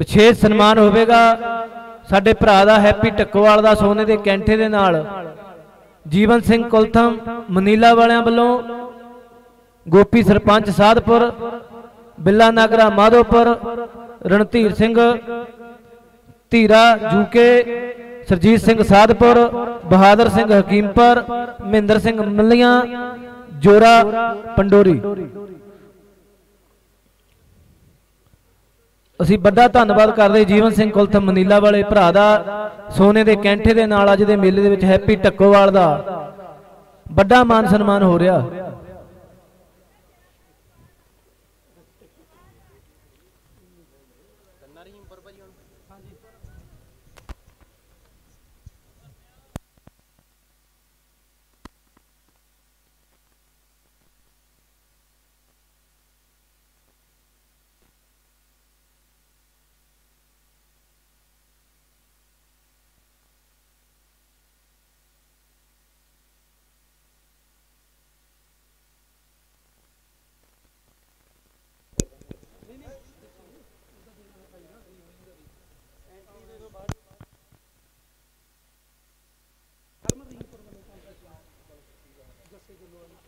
ਵਿਸ਼ੇਸ਼ ਸਨਮਾਨ ਹੋਵੇਗਾ। ਸਾਡੇ ਭਰਾ ਦਾ ਹੈਪੀ ਟੱਕੋਵਾਲ ਦਾ ਸੋਨੇ ਦੇ ਕੈਂਠੇ ਦੇ ਨਾਲ। ਜੀਵਨ ਸਿੰਘ ਕੁਲਥਮ, ਮਨੀਲਾ ਵਾਲਿਆਂ ਵੱਲੋਂ ਗੋਪੀ ਸਰਪੰਚ ਸਾਧਪੁਰ, ਬਿੱਲਾ ਨਾਗਰਾ ਮਾਧੋਪੁਰ, ਰਣਧੀਰ ਸਿੰਘ, ਧੀਰਾ ਜੂਕੇ ਸਰਜੀਤ ਸਿੰਘ ਸਾਧਪੁਰ, ਬਹਾਦਰ ਸਿੰਘ ਹਕੀਮਪੁਰ, ਮਹਿੰਦਰ ਸਿੰਘ ਮੱਲੀਆਂ, ਜੋਰਾ ਪੰਡੋਰੀ। ਅਸੀਂ ਵੱਡਾ ਧੰਨਵਾਦ ਕਰਦੇ ਜੀਵਨ ਸਿੰਘ ਕੁਲਥਮ ਮਨੀਲਾ ਵਾਲੇ ਭਰਾ ਦਾ, ਸੋਨੇ ਦੇ ਕੈਂਠੇ ਦੇ ਨਾਲ ਅੱਜ ਦੇ ਮੇਲੇ ਦੇ ਵਿੱਚ ਹੈਪੀ ਟੱਕੋਵਾਲ ਦਾ। ਵੱਡਾ ਮਾਨ ਸਨਮਾਨ ਹੋ ਰਿਹਾ।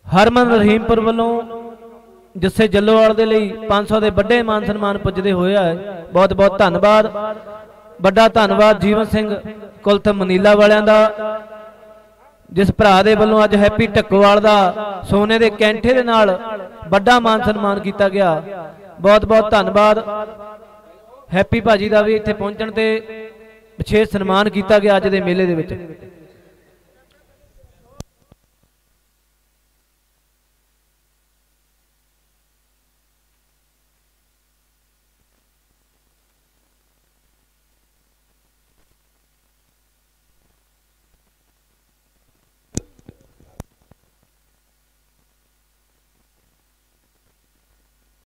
ਹਰਮਨ ਰਹੀਮਪੁਰ ਵੱਲੋਂ ਜੱਸੇ ਜੱਲੋਵਾਲ ਦੇ ਲਈ 500 ਦੇ ਵੱਡੇ ਮਾਨ ਸਨਮਾਨ ਪੁੱਜਦੇ ਹੋਇਆ ਹੈ ਬਹੁਤ ਬਹੁਤ ਧੰਨਵਾਦ। ਵੱਡਾ ਧੰਨਵਾਦ ਜੀਵਨ ਸਿੰਘ ਕੁਲਥ ਮਨੀਲਾ ਵਾਲਿਆਂ ਦਾ, ਜਿਸ ਭਰਾ ਦੇ ਵੱਲੋਂ ਅੱਜ ਹੈਪੀ ਢੱਕੋਵਾਲ ਦਾ ਸੋਨੇ ਦੇ ਕੈਂਠੇ ਦੇ ਨਾਲ ਵੱਡਾ ਮਾਨ ਸਨਮਾਨ ਕੀਤਾ ਗਿਆ। ਬਹੁਤ ਬਹੁਤ ਧੰਨਵਾਦ। ਹੈਪੀ ਭਾਜੀ ਦਾ ਵੀ ਇੱਥੇ ਪਹੁੰਚਣ ਤੇ ਵਿਸ਼ੇਸ਼ ਸਨਮਾਨ ਕੀਤਾ ਗਿਆ ਅੱਜ ਦੇ ਮੇਲੇ ਦੇ ਵਿੱਚ।